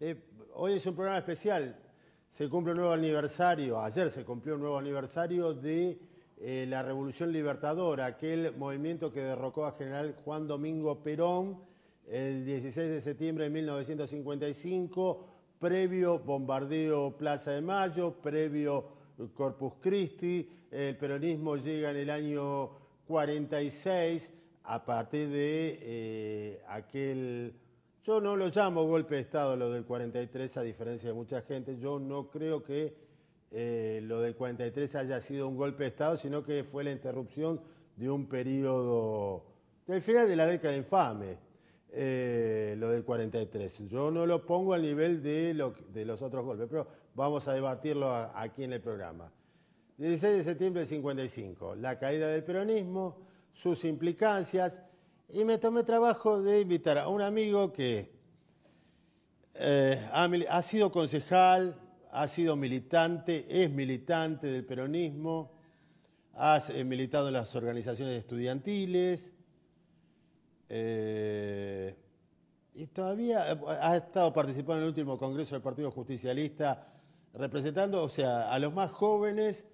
Eh, hoy es un programa especial. Se cumple un nuevo aniversario, ayer se cumplió un nuevo aniversario de eh, la Revolución Libertadora, aquel movimiento que derrocó a general Juan Domingo Perón el 16 de septiembre de 1955, previo bombardeo Plaza de Mayo, previo Corpus Christi. El peronismo llega en el año 46 a partir de eh, aquel yo no lo llamo golpe de Estado lo del 43, a diferencia de mucha gente. Yo no creo que eh, lo del 43 haya sido un golpe de Estado, sino que fue la interrupción de un periodo del final de la década infame, eh, lo del 43. Yo no lo pongo al nivel de, los otros golpes, pero vamos a debatirlo aquí en el programa. 16 de septiembre del 55, la caída del peronismo, sus implicancias y me tomé trabajo de invitar a un amigo que eh, ha, sido concejal, ha sido militante, es militante del peronismo, ha eh, militado en las organizaciones estudiantiles eh, y todavía ha estado participando en el último congreso del Partido Justicialista, representando, o sea, a los más jóvenes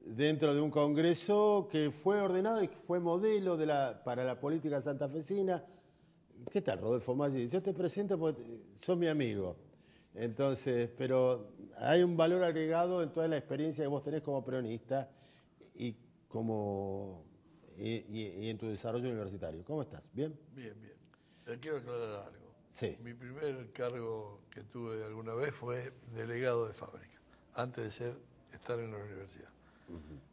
dentro de un congreso que fue ordenado y fue modelo de la, para la política santafesina. ¿Qué tal, Rodolfo Maggi? Yo te presento porque sos mi amigo. Entonces, pero hay un valor agregado en toda la experiencia que vos tenés como peronista y, como, y, en tu desarrollo universitario. ¿Cómo estás? ¿Bien? Bien, bien. Te quiero aclarar algo. Sí. Mi primer cargo que tuve alguna vez fue delegado de fábrica, antes de ser estar en la universidad.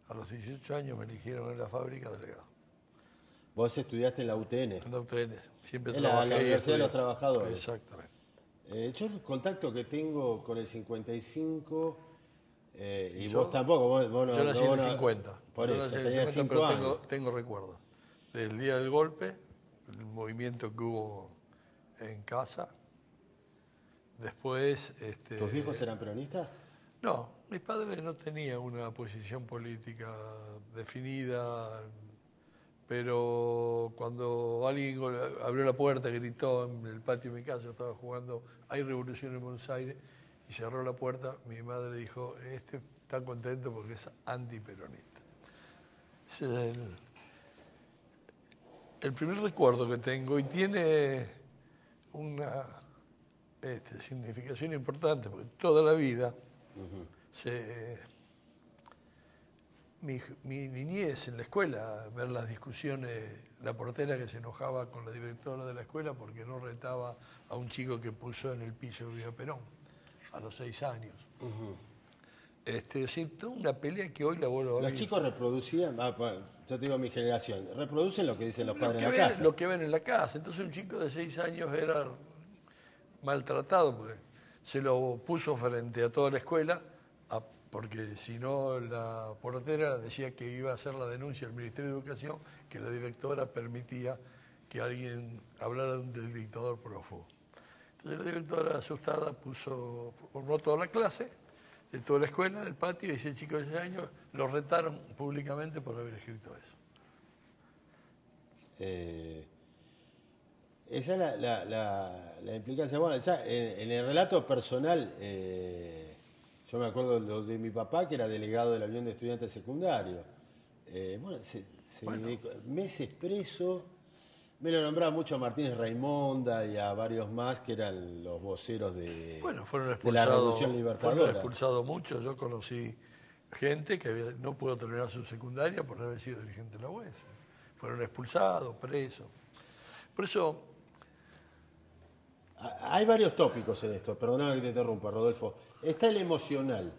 A los 18 años me eligieron en la fábrica delegado. Vos estudiaste en la UTN. En la UTN, siempre en trabajé. En la Universidad de los Trabajadores. Exactamente. Eh, yo el contacto que tengo con el 55, eh, y, vos tampoco, vos, no, Yo nací en el 50. Por yo nací en el 50, pero tengo, tengo recuerdos. Del día del golpe, el movimiento que hubo en casa. Después... Este, ¿Tus hijos eran peronistas? No, mi padre no tenía una posición política definida, pero cuando alguien abrió la puerta, gritó en el patio de mi casa, estaba jugando, hay revolución en Buenos Aires, y cerró la puerta, mi madre dijo, este está contento porque es antiperonista. El primer recuerdo que tengo y tiene una este, significación importante, porque toda la vida mi, niñez en la escuela, ver las discusiones, la portera que se enojaba con la directora de la escuela porque no retaba a un chico que puso en el piso Villa Perón a los seis años. este, es decir, una pelea que hoy la vuelvo a ver. Los chicos reproducían, ah, yo digo mi generación, reproducen lo que dicen los padres en la casa. Lo que ven en la casa. Entonces un chico de seis años era maltratado porque se lo puso frente a toda la escuela, porque si no la portera decía que iba a hacer la denuncia al Ministerio de Educación, que la directora permitía que alguien hablara del dictador prófugo. Entonces la directora asustada puso, formó toda la clase, de toda la escuela, en el patio, y ese chico de ese año lo retaron públicamente por haber escrito eso. Eh, esa es la, implicancia. Bueno, ya en, el relato personal, eh, yo me acuerdo de, mi papá, que era delegado de la Unión de Estudiantes Secundarios. Eh, bueno, se, meses preso. Me lo nombraba mucho a Martínez Raimonda y a varios más que eran los voceros de, bueno, fueron expulsados, la Revolución Libertadora. Fueron expulsados muchos. Yo conocí gente que no pudo terminar su secundaria por haber sido dirigente de la UES. Fueron expulsados, presos. Por eso hay varios tópicos en esto, perdóname que te interrumpa, Rodolfo. Está el emocional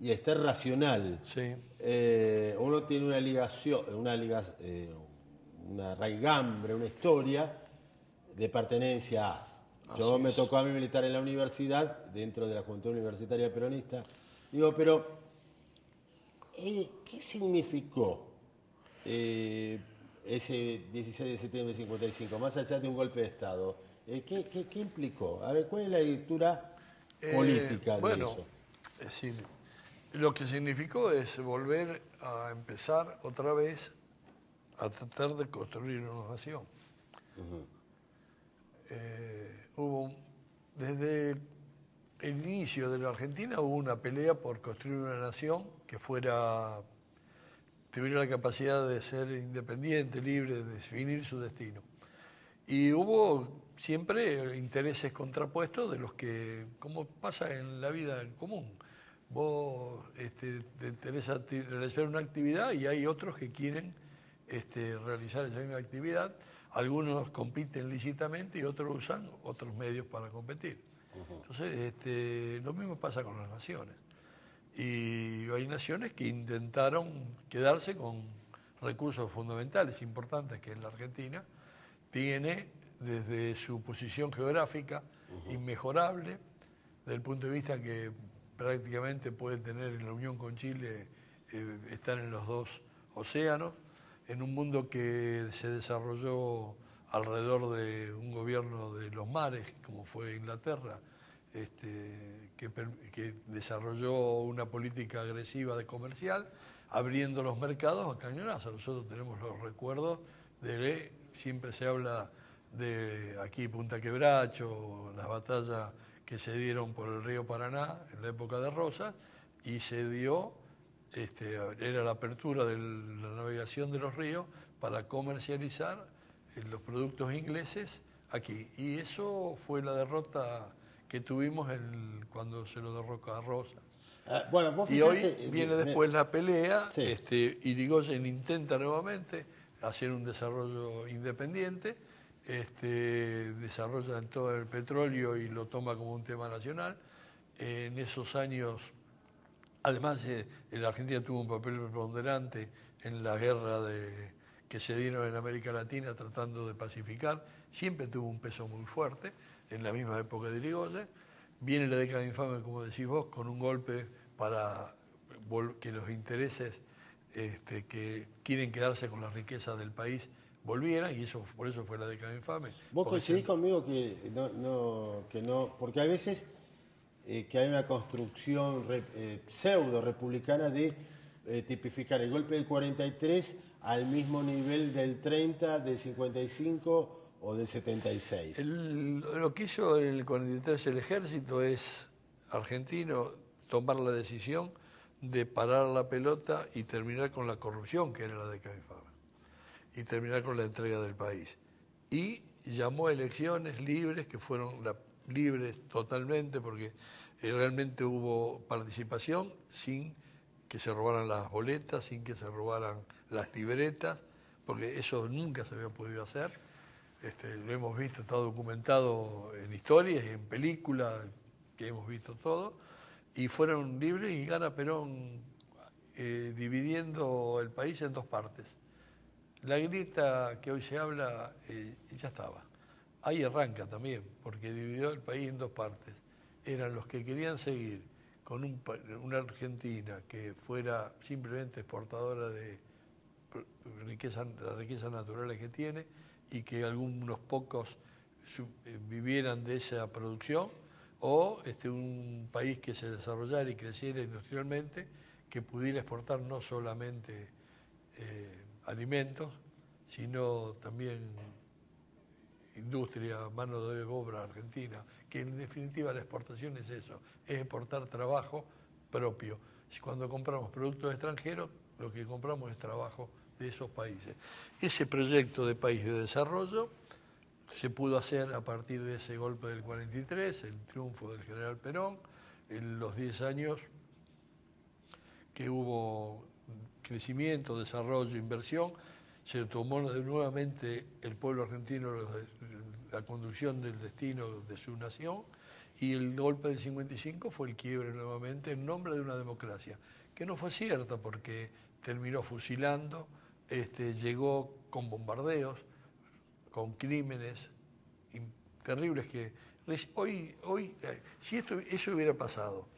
y está el racional. Sí. Eh, uno tiene una ligación, una, eh, una raigambre, una historia de pertenencia a. Yo me tocó a mí militar en la universidad, dentro de la Juventud Universitaria Peronista. Digo, pero, eh, ¿qué significó ese 16 de septiembre de 55, más allá de un golpe de Estado? Eh, ¿qué, implicó? A ver, ¿cuál es la lectura eh, política de bueno, eso? Es decir, lo que significó es volver a empezar otra vez a tratar de construir una nación. Eh, hubo desde el inicio de la Argentina hubo una pelea por construir una nación que fuera tuviera la capacidad de ser independiente, libre, de definir su destino. Y hubo siempre intereses contrapuestos de los que, como pasa en la vida en común, vos este, te interesa realizar una actividad y hay otros que quieren este, realizar esa misma actividad. Algunos compiten lícitamente y otros usan otros medios para competir. Entonces, este, lo mismo pasa con las naciones. Y hay naciones que intentaron quedarse con recursos fundamentales importantes que en la Argentina tiene desde su posición geográfica inmejorable, desde el punto de vista que prácticamente puede tener en la unión con Chile, eh, estar en los dos océanos, en un mundo que se desarrolló alrededor de un gobierno de los mares, como fue Inglaterra, este, que, que, desarrolló una política agresiva de comercial, abriendo los mercados a cañonazos. Nosotros tenemos los recuerdos de, siempre se habla de aquí Punta Quebracho, las batallas que se dieron por el río Paraná en la época de Rosas, y se dio, este, era la apertura de la navegación de los ríos para comercializar eh, los productos ingleses aquí. Y eso fue la derrota que tuvimos el, cuando se lo derroca a Rosas. Ah, bueno, y hoy viene después la pelea, este, Irigoyen intenta nuevamente hacer un desarrollo independiente, este, desarrolla en todo el petróleo y lo toma como un tema nacional. En esos años, además, eh, la Argentina tuvo un papel preponderante en la guerra que se dieron en América Latina tratando de pacificar, siempre tuvo un peso muy fuerte, en la misma época de Irigoyen. Viene la década infame, como decís vos, con un golpe para que los intereses este, que quieren quedarse con las riquezas del país volvieran y eso por eso fue la década infame. ¿Vos coincidís conmigo que no, que no, porque hay veces eh, que hay una construcción eh, pseudo republicana de eh, tipificar el golpe del 43 al mismo nivel del 30, del 55 o del 76? lo que hizo en el 43 el ejército es argentino tomar la decisión de parar la pelota y terminar con la corrupción que era la década infame y terminar con la entrega del país. Y llamó a elecciones libres, que fueron libres totalmente, porque eh, realmente hubo participación sin que se robaran las boletas, sin que se robaran las libretas, porque eso nunca se había podido hacer. Este, lo hemos visto, está documentado en historias en películas, que hemos visto todo, y fueron libres y gana Perón eh, dividiendo el país en dos partes. La grieta que hoy se habla eh, ya estaba. Ahí arranca también, porque dividió el país en dos partes. Eran los que querían seguir con una Argentina que fuera simplemente exportadora de las riquezas naturales que tiene y que algunos pocos eh, vivieran de esa producción, o este, un país que se desarrollara y creciera industrialmente, que pudiera exportar no solamente eh, alimentos, sino también industria, mano de obra argentina, que en definitiva la exportación es eso, es exportar trabajo propio. Cuando compramos productos extranjeros, lo que compramos es trabajo de esos países. Ese proyecto de país de desarrollo se pudo hacer a partir de ese golpe del 43, el triunfo del general Perón, en los 10 años que hubo crecimiento, desarrollo, inversión, se tomó nuevamente el pueblo argentino la conducción del destino de su nación y el golpe del 55 fue el quiebre nuevamente en nombre de una democracia, que no fue cierta porque terminó fusilando, este, llegó con bombardeos, con crímenes terribles que hoy, hoy eh, si esto, eso hubiera pasado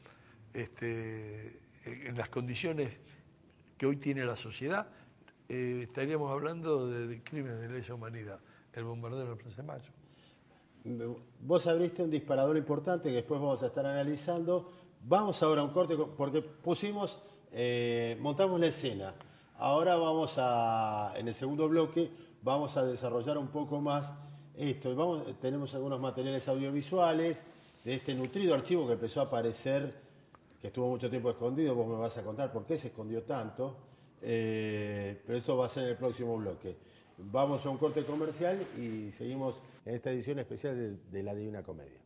este, en las condiciones que hoy tiene la sociedad, eh, estaríamos hablando de, crímenes de lesa humanidad, el bombardeo del Plaza de Mayo. Vos abriste un disparador importante que después vamos a estar analizando. Vamos ahora a un corte porque pusimos, eh, montamos la escena. Ahora vamos a, en el segundo bloque, vamos a desarrollar un poco más esto. Vamos, tenemos algunos materiales audiovisuales de este nutrido archivo que empezó a aparecer, estuvo mucho tiempo escondido, vos me vas a contar por qué se escondió tanto, eh, pero esto va a ser en el próximo bloque. Vamos a un corte comercial y seguimos en esta edición especial de, de La Divina Comedia.